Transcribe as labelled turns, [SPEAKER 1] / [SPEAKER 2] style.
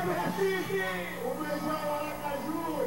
[SPEAKER 1] Recife! O Brejão Aracaju!